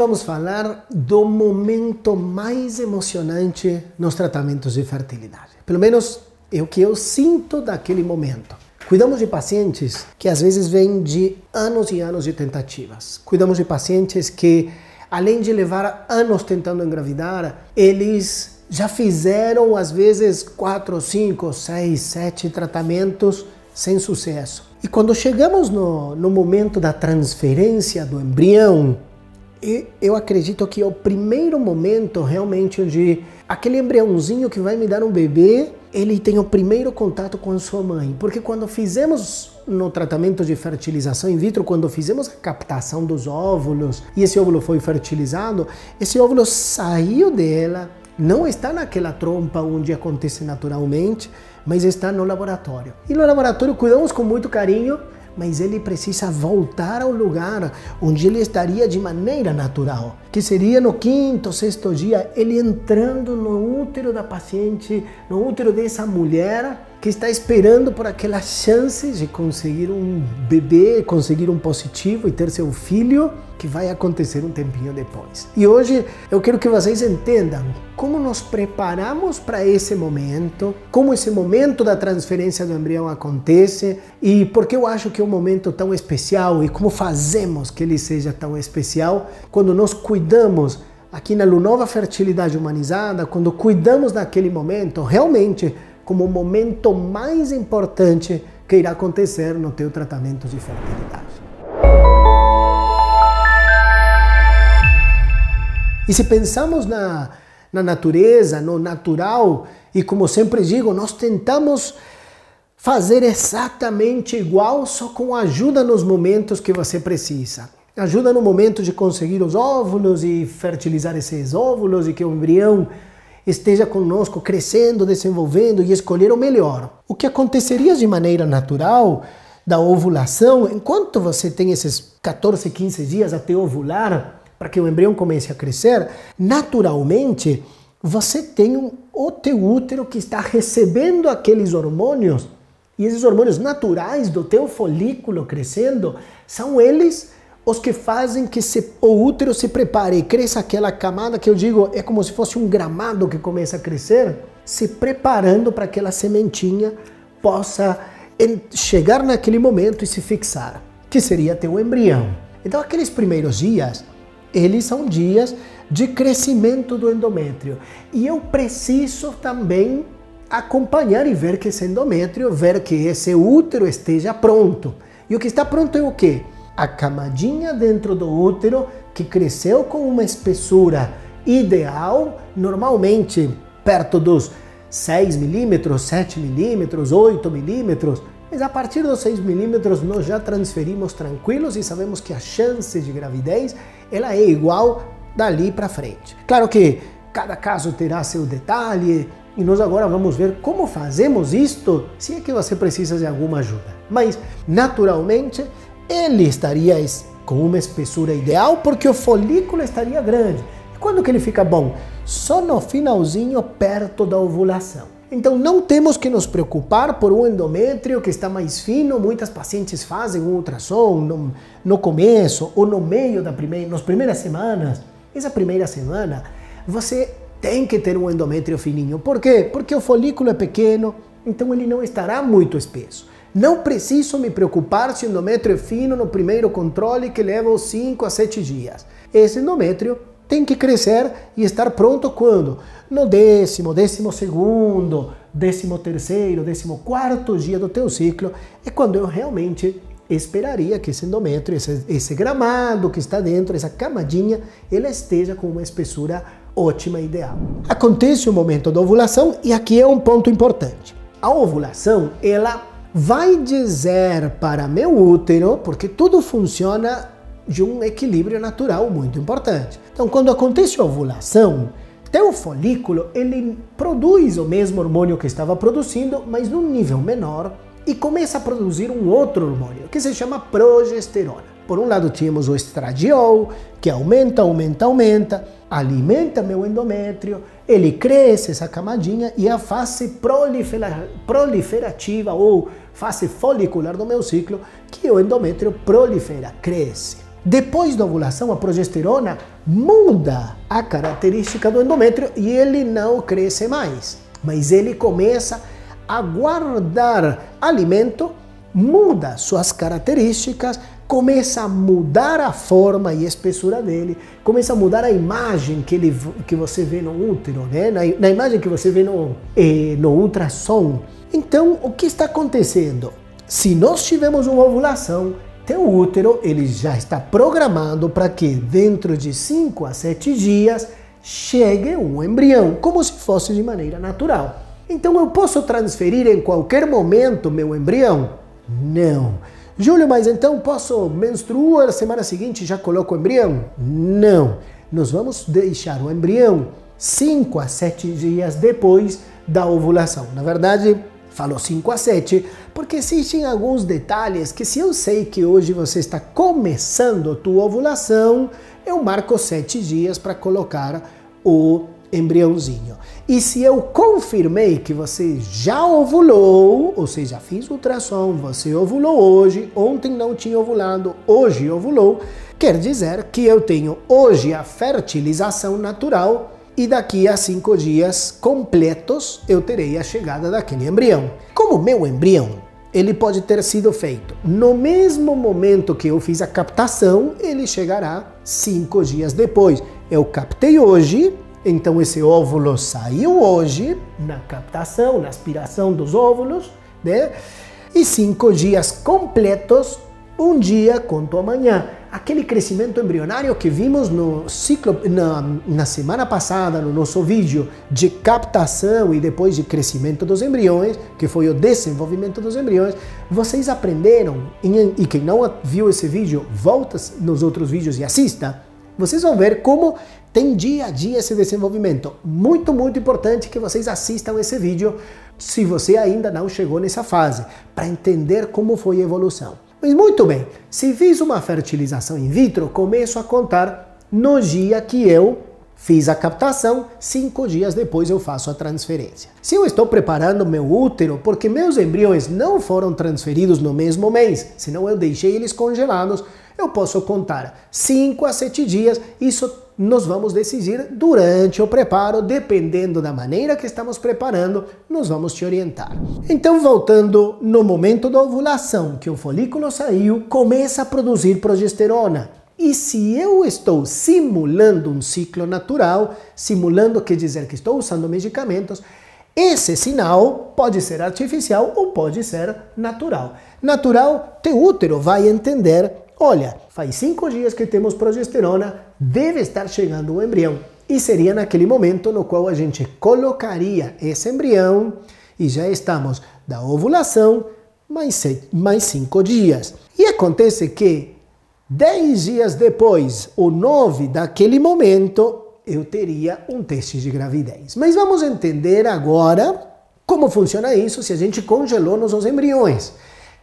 vamos falar do momento mais emocionante nos tratamentos de fertilidade. Pelo menos é o que eu sinto daquele momento. Cuidamos de pacientes que às vezes vêm de anos e anos de tentativas. Cuidamos de pacientes que, além de levar anos tentando engravidar, eles já fizeram às vezes quatro, cinco, seis, sete tratamentos sem sucesso. E quando chegamos no, no momento da transferência do embrião, e eu acredito que é o primeiro momento realmente onde aquele embriãozinho que vai me dar um bebê, ele tem o primeiro contato com a sua mãe. Porque quando fizemos no tratamento de fertilização in vitro, quando fizemos a captação dos óvulos e esse óvulo foi fertilizado, esse óvulo saiu dela, não está naquela trompa onde acontece naturalmente, mas está no laboratório. E no laboratório cuidamos com muito carinho mas ele precisa voltar ao lugar onde ele estaria de maneira natural, que seria no quinto, sexto dia, ele entrando no útero da paciente, no útero dessa mulher que está esperando por aquela chance de conseguir um bebê, conseguir um positivo e ter seu filho, que vai acontecer um tempinho depois. E hoje eu quero que vocês entendam como nos preparamos para esse momento, como esse momento da transferência do embrião acontece e por que eu acho que é um momento tão especial e como fazemos que ele seja tão especial quando nós cuidamos aqui na Lunova Fertilidade Humanizada, quando cuidamos daquele momento, realmente como o momento mais importante que irá acontecer no teu tratamento de fertilidade. E se pensamos na, na natureza, no natural, e como sempre digo, nós tentamos fazer exatamente igual, só com ajuda nos momentos que você precisa. Ajuda no momento de conseguir os óvulos e fertilizar esses óvulos e que o embrião esteja conosco crescendo, desenvolvendo e escolher o melhor. O que aconteceria de maneira natural da ovulação, enquanto você tem esses 14, 15 dias até ovular, para que o embrião comece a crescer, naturalmente você tem um, o teu útero que está recebendo aqueles hormônios e esses hormônios naturais do teu folículo crescendo são eles os que fazem que se, o útero se prepare e cresça aquela camada que eu digo é como se fosse um gramado que começa a crescer, se preparando para que aquela sementinha possa chegar naquele momento e se fixar, que seria teu embrião. Então, aqueles primeiros dias, eles são dias de crescimento do endométrio. E eu preciso também acompanhar e ver que esse endométrio, ver que esse útero esteja pronto. E o que está pronto é o quê? A camadinha dentro do útero que cresceu com uma espessura ideal, normalmente perto dos 6 milímetros, 7 milímetros, 8 milímetros, mas a partir dos 6 milímetros nós já transferimos tranquilos e sabemos que a chance de gravidez ela é igual dali para frente. Claro que cada caso terá seu detalhe e nós agora vamos ver como fazemos isto se é que você precisa de alguma ajuda. Mas naturalmente ele estaria com uma espessura ideal porque o folículo estaria grande. E quando que ele fica bom? Só no finalzinho, perto da ovulação. Então não temos que nos preocupar por um endométrio que está mais fino. Muitas pacientes fazem um ultrassom no, no começo ou no meio da primeira, nas primeiras semanas. Essa primeira semana você tem que ter um endométrio fininho. Por quê? Porque o folículo é pequeno, então ele não estará muito espesso. Não preciso me preocupar se o endométrio é fino no primeiro controle que leva os 5 a 7 dias. Esse endométrio tem que crescer e estar pronto quando? No décimo, décimo segundo, décimo terceiro, décimo quarto dia do teu ciclo é quando eu realmente esperaria que esse endométrio, esse, esse gramado que está dentro, essa camadinha, ele esteja com uma espessura ótima ideal. Acontece o momento da ovulação e aqui é um ponto importante. A ovulação, ela vai dizer para meu útero, porque tudo funciona de um equilíbrio natural muito importante. Então, quando acontece a ovulação, teu folículo ele produz o mesmo hormônio que estava produzindo, mas num nível menor, e começa a produzir um outro hormônio que se chama progesterona. Por um lado, tínhamos o estradiol, que aumenta, aumenta, aumenta, alimenta meu endométrio, ele cresce essa camadinha e a fase prolifera, proliferativa ou fase folicular do meu ciclo, que o endométrio prolifera, cresce. Depois da ovulação, a progesterona muda a característica do endométrio e ele não cresce mais, mas ele começa a guardar alimento, muda suas características, começa a mudar a forma e espessura dele, começa a mudar a imagem que, ele, que você vê no útero, né? na, na imagem que você vê no, eh, no ultrassom. Então, o que está acontecendo? Se nós tivermos uma ovulação, teu útero ele já está programado para que dentro de 5 a 7 dias chegue um embrião, como se fosse de maneira natural. Então eu posso transferir em qualquer momento meu embrião? Não. Júlio, mas então posso menstruar na semana seguinte já coloco o embrião? Não. Nós vamos deixar o embrião 5 a 7 dias depois da ovulação. Na verdade, Falou 5 a 7, porque existem alguns detalhes que se eu sei que hoje você está começando a tua ovulação, eu marco 7 dias para colocar o embriãozinho. E se eu confirmei que você já ovulou, ou seja, fiz ultrassom, você ovulou hoje, ontem não tinha ovulado, hoje ovulou, quer dizer que eu tenho hoje a fertilização natural e daqui a cinco dias completos eu terei a chegada daquele embrião. Como meu embrião, ele pode ter sido feito no mesmo momento que eu fiz a captação, ele chegará cinco dias depois. Eu captei hoje, então esse óvulo saiu hoje na captação, na aspiração dos óvulos, né? E cinco dias completos, um dia conto amanhã aquele crescimento embrionário que vimos no ciclo na, na, semana passada no nosso vídeo de captação e depois de crescimento dos embriões, que foi o desenvolvimento dos embriões, vocês aprenderam e quem não viu esse vídeo, volta nos outros vídeos e assista. Vocês vão ver como tem dia a dia esse desenvolvimento. Muito, muito importante que vocês assistam esse vídeo se você ainda não chegou nessa fase, para entender como foi a evolução. Mas muito bem, se fiz uma fertilização in vitro, começo a contar no dia que eu fiz a captação, cinco dias depois eu faço a transferência. Se eu estou preparando meu útero porque meus embriões não foram transferidos no mesmo mês, senão eu deixei eles congelados, eu posso contar 5 a 7 dias. Isso nós vamos decidir durante o preparo, dependendo da maneira que estamos preparando, nós vamos te orientar. Então, voltando no momento da ovulação, que o folículo saiu, começa a produzir progesterona. E se eu estou simulando um ciclo natural, simulando quer dizer que estou usando medicamentos, esse sinal pode ser artificial ou pode ser natural. Natural, teu útero vai entender Olha, faz cinco dias que temos progesterona, deve estar chegando o embrião. E seria naquele momento no qual a gente colocaria esse embrião e já estamos da ovulação mais, mais cinco dias. E acontece que dez dias depois, ou nove daquele momento, eu teria um teste de gravidez. Mas vamos entender agora como funciona isso se a gente congelou nos embriões,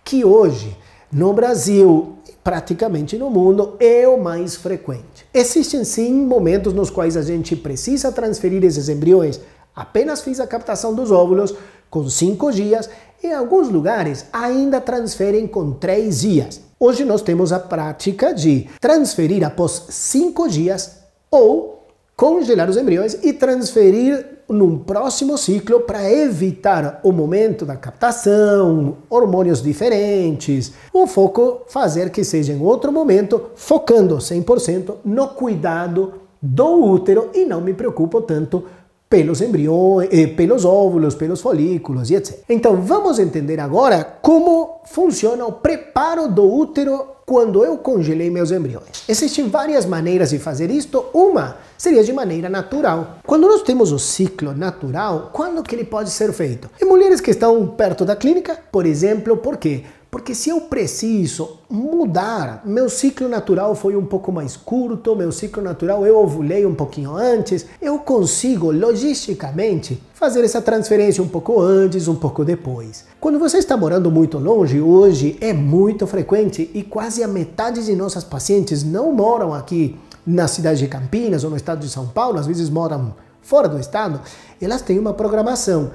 que hoje no Brasil praticamente no mundo, é o mais frequente. Existem sim momentos nos quais a gente precisa transferir esses embriões. Apenas fiz a captação dos óvulos com cinco dias, em alguns lugares ainda transferem com três dias. Hoje nós temos a prática de transferir após cinco dias ou congelar os embriões e transferir num próximo ciclo para evitar o momento da captação, hormônios diferentes, o foco fazer que seja em outro momento, focando 100% no cuidado do útero e não me preocupo tanto pelos embriões, eh, pelos óvulos, pelos folículos e etc. Então vamos entender agora como funciona o preparo do útero quando eu congelei meus embriões. Existem várias maneiras de fazer isto. Uma seria de maneira natural. Quando nós temos o ciclo natural, quando que ele pode ser feito? Em mulheres que estão perto da clínica, por exemplo, por quê? Porque se eu preciso mudar, meu ciclo natural foi um pouco mais curto, meu ciclo natural eu ovulei um pouquinho antes, eu consigo logisticamente fazer essa transferência um pouco antes, um pouco depois. Quando você está morando muito longe, hoje é muito frequente e quase a metade de nossas pacientes não moram aqui na cidade de Campinas ou no estado de São Paulo, às vezes moram fora do estado, elas têm uma programação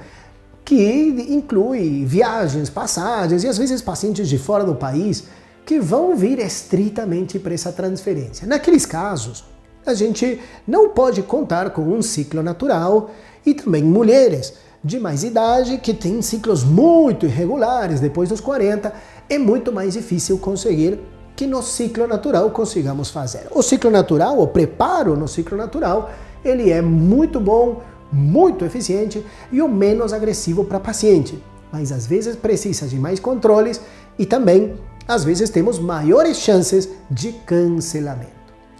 que inclui viagens, passagens e às vezes pacientes de fora do país que vão vir estritamente para essa transferência. Naqueles casos, a gente não pode contar com um ciclo natural e também mulheres de mais idade que têm ciclos muito irregulares depois dos 40, é muito mais difícil conseguir que no ciclo natural consigamos fazer. O ciclo natural, o preparo no ciclo natural, ele é muito bom, muito eficiente e o menos agressivo para paciente, mas às vezes precisa de mais controles e também às vezes temos maiores chances de cancelamento.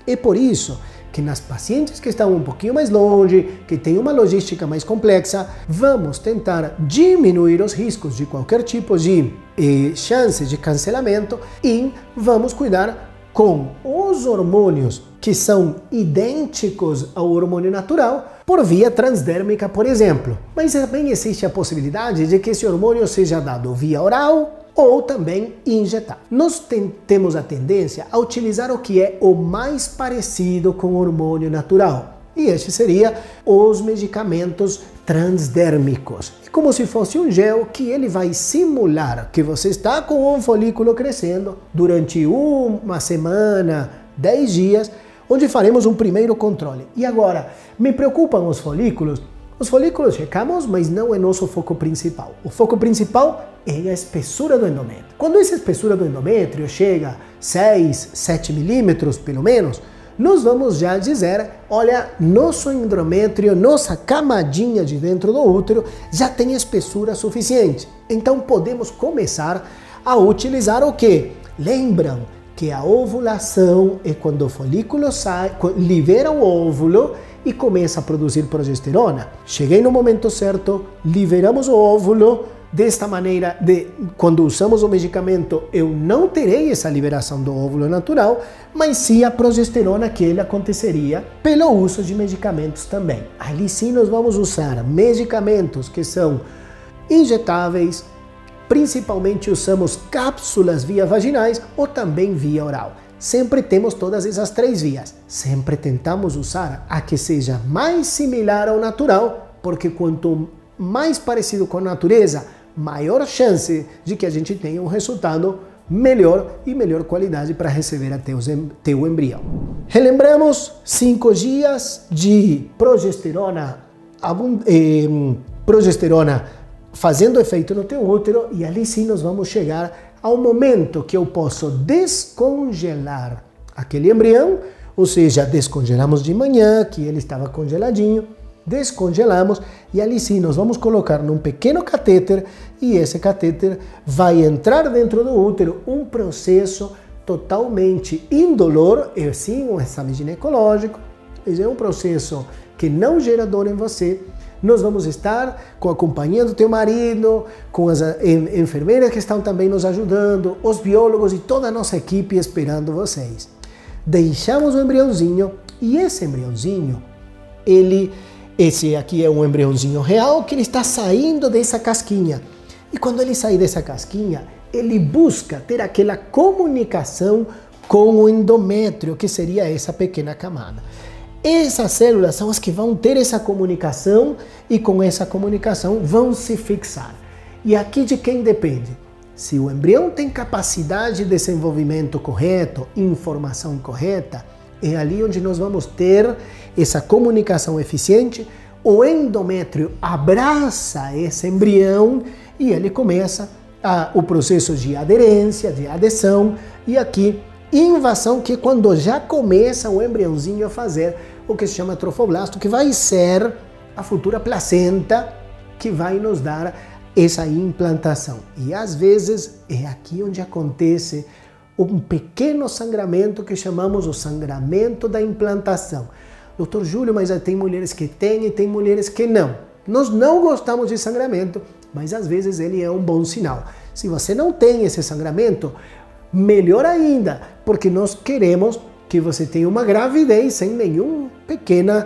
E por isso que nas pacientes que estão um pouquinho mais longe, que têm uma logística mais complexa, vamos tentar diminuir os riscos de qualquer tipo de eh, chance de cancelamento e vamos cuidar com os hormônios que são idênticos ao hormônio natural por via transdérmica, por exemplo. Mas também existe a possibilidade de que esse hormônio seja dado via oral ou também injetar. Nós tem, temos a tendência a utilizar o que é o mais parecido com o hormônio natural. E este seria os medicamentos transdérmicos. É como se fosse um gel que ele vai simular que você está com um folículo crescendo durante uma semana, 10 dias, onde faremos um primeiro controle. E agora, me preocupam os folículos? Os folículos checamos, mas não é nosso foco principal. O foco principal é a espessura do endométrio. Quando essa espessura do endométrio chega a 6, 7 milímetros, pelo menos, nós vamos já dizer, olha, nosso endométrio, nossa camadinha de dentro do útero já tem espessura suficiente. Então podemos começar a utilizar o que? Lembram que a ovulação é quando o folículo sai, libera o óvulo e começa a produzir progesterona. Cheguei no momento certo, liberamos o óvulo. Desta maneira, de, quando usamos o medicamento, eu não terei essa liberação do óvulo natural, mas sim a progesterona que ele aconteceria pelo uso de medicamentos também. Ali sim nós vamos usar medicamentos que são injetáveis, principalmente usamos cápsulas via vaginais ou também via oral sempre temos todas essas três vias. Sempre tentamos usar a que seja mais similar ao natural, porque quanto mais parecido com a natureza, maior chance de que a gente tenha um resultado melhor e melhor qualidade para receber até o teu embrião. Relembramos cinco dias de progesterona, eh, progesterona fazendo efeito no teu útero e ali sim nós vamos chegar ao momento que eu posso descongelar aquele embrião, ou seja, descongelamos de manhã, que ele estava congeladinho, descongelamos e ali sim nós vamos colocar num pequeno catéter e esse catéter vai entrar dentro do útero, um processo totalmente indolor, é sim um exame ginecológico, é um processo que não gera dor em você, nós vamos estar com a companhia do teu marido, com as enfermeiras que estão também nos ajudando, os biólogos e toda a nossa equipe esperando vocês. Deixamos o embriãozinho e esse embriãozinho, ele, esse aqui é um embriãozinho real que ele está saindo dessa casquinha. E quando ele sair dessa casquinha, ele busca ter aquela comunicação com o endométrio, que seria essa pequena camada. Essas células são as que vão ter essa comunicação e com essa comunicação vão se fixar. E aqui de quem depende? Se o embrião tem capacidade de desenvolvimento correto, informação correta, é ali onde nós vamos ter essa comunicação eficiente. O endométrio abraça esse embrião e ele começa a, o processo de aderência, de adesão, e aqui invasão, que é quando já começa o embriãozinho a fazer o que se chama trofoblasto, que vai ser a futura placenta que vai nos dar essa implantação. E às vezes é aqui onde acontece um pequeno sangramento que chamamos o sangramento da implantação. Doutor Júlio, mas tem mulheres que têm e tem mulheres que não. Nós não gostamos de sangramento, mas às vezes ele é um bom sinal. Se você não tem esse sangramento, melhor ainda, porque nós queremos que você tenha uma gravidez sem nenhum pequeno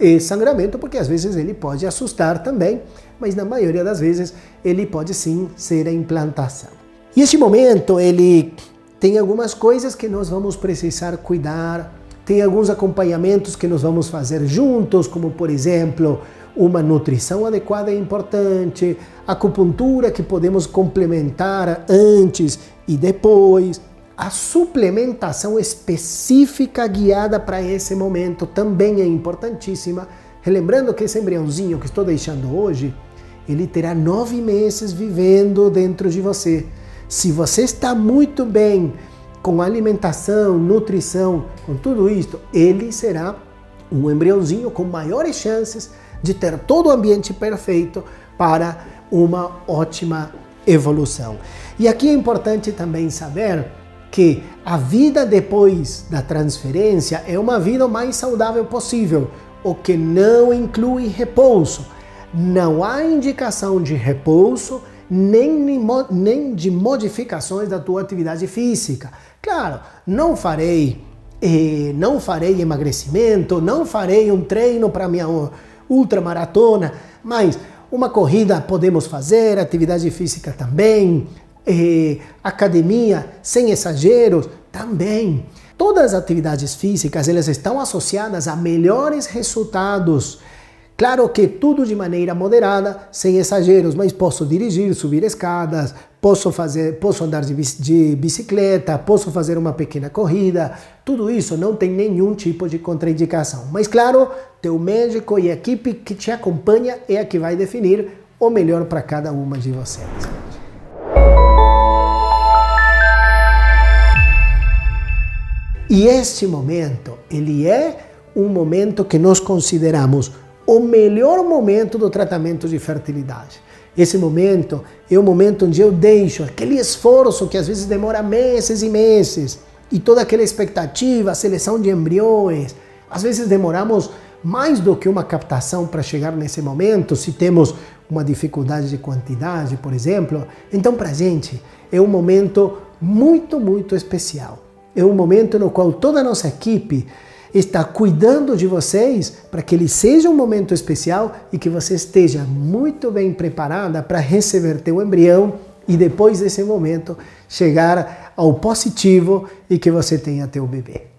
eh, sangramento, porque às vezes ele pode assustar também, mas na maioria das vezes ele pode sim ser a implantação. E este momento ele tem algumas coisas que nós vamos precisar cuidar, tem alguns acompanhamentos que nós vamos fazer juntos, como por exemplo, uma nutrição adequada é importante, acupuntura que podemos complementar antes e depois, a suplementação específica guiada para esse momento também é importantíssima. Relembrando que esse embriãozinho que estou deixando hoje, ele terá nove meses vivendo dentro de você. Se você está muito bem com alimentação, nutrição, com tudo isso, ele será um embriãozinho com maiores chances de ter todo o ambiente perfeito para uma ótima evolução. E aqui é importante também saber que a vida depois da transferência é uma vida o mais saudável possível, o que não inclui repouso. Não há indicação de repouso nem, de modificações da tua atividade física. Claro, não farei eh, não farei emagrecimento, não farei um treino para minha ultramaratona, mas uma corrida podemos fazer, atividade física também, eh, academia sem exageros também. Todas as atividades físicas elas estão associadas a melhores resultados Claro que tudo de maneira moderada, sem exageros, mas posso dirigir, subir escadas, posso fazer, posso andar de bicicleta, posso fazer uma pequena corrida. Tudo isso não tem nenhum tipo de contraindicação. Mas claro, teu médico e a equipe que te acompanha é a que vai definir o melhor para cada uma de vocês. E este momento, ele é um momento que nós consideramos o melhor momento do tratamento de fertilidade. Esse momento é o momento onde eu deixo aquele esforço que às vezes demora meses e meses e toda aquela expectativa, a seleção de embriões. Às vezes demoramos mais do que uma captação para chegar nesse momento, se temos uma dificuldade de quantidade, por exemplo. Então, para a gente, é um momento muito, muito especial. É um momento no qual toda a nossa equipe está cuidando de vocês para que ele seja um momento especial e que você esteja muito bem preparada para receber teu embrião e depois desse momento chegar ao positivo e que você tenha teu bebê.